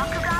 Bakugan